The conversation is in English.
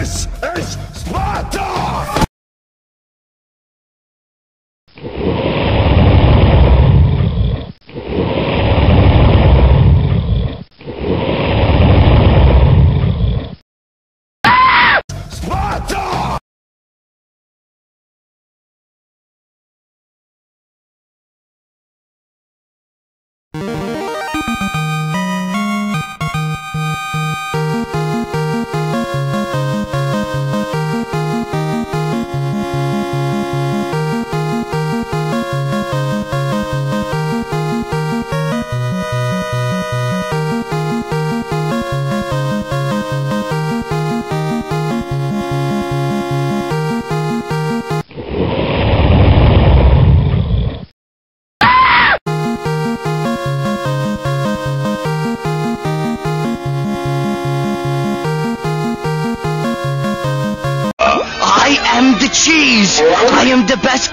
This is Sparta! Sparta! The cheese. I am the best